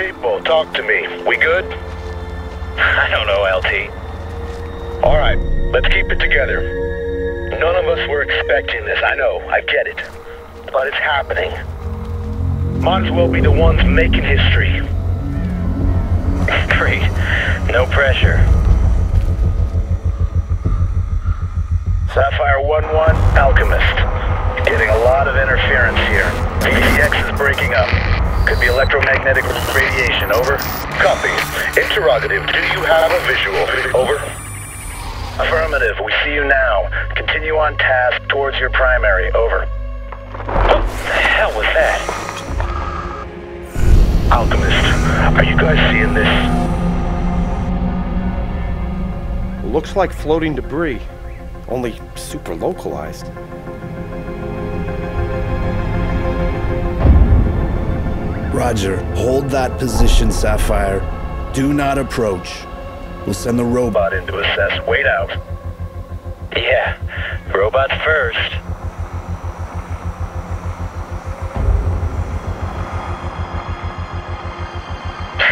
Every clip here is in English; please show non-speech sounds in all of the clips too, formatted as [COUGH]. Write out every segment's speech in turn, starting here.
People, talk to me. We good? [LAUGHS] I don't know, LT. Alright, let's keep it together. None of us were expecting this, I know, I get it. But it's happening. Might as well be the ones making history. [LAUGHS] Great. No pressure. Sapphire 1-1, Alchemist. Getting a lot of interference here. PCX is breaking up. Could be electromagnetic radiation, over. Copy. Interrogative, do you have a visual? Over. Affirmative, we see you now. Continue on task towards your primary, over. What the hell was that? Alchemist, are you guys seeing this? Looks like floating debris, only super localized. Roger, hold that position, Sapphire. Do not approach. We'll send the robot in to assess. Wait out. Yeah, robots first.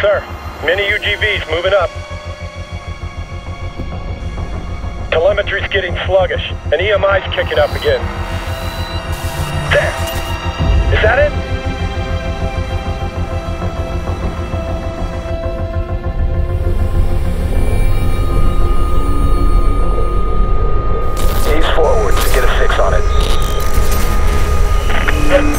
Sir, mini UGVs moving up. Telemetry's getting sluggish, and EMI's kicking up again. There! Is that it? Yes.